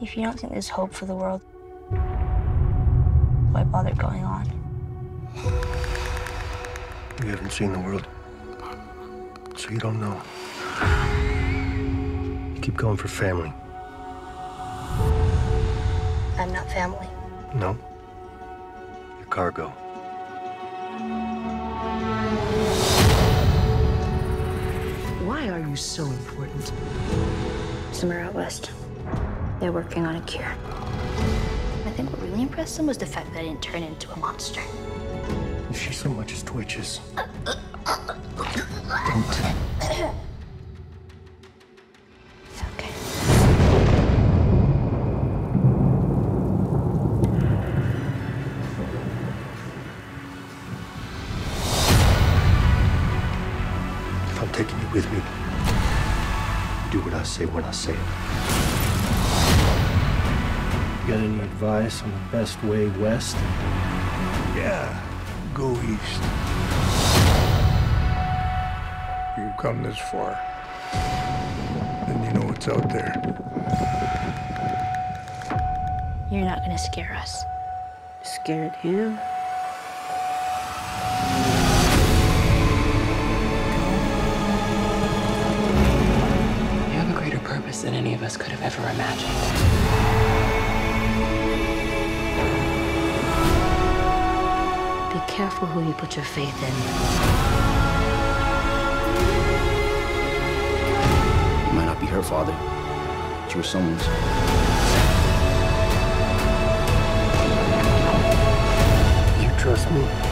If you don't think there's hope for the world, why bother going on? You haven't seen the world, so you don't know. You keep going for family. I'm not family. No. Your cargo. Why are you so important? Somewhere out west, they're working on a cure. I think what really impressed them was the fact that I didn't turn into a monster. If she so much as twitches, don't. Okay. If I'm taking you with me, do what I say when I say it. You got any advice on the best way west? Yeah, go east. You've come this far. and you know what's out there. You're not gonna scare us. Scared him? You have a greater purpose than any of us could have ever imagined. Careful who you put your faith in. You might not be her father, but you were someone's. You trust me?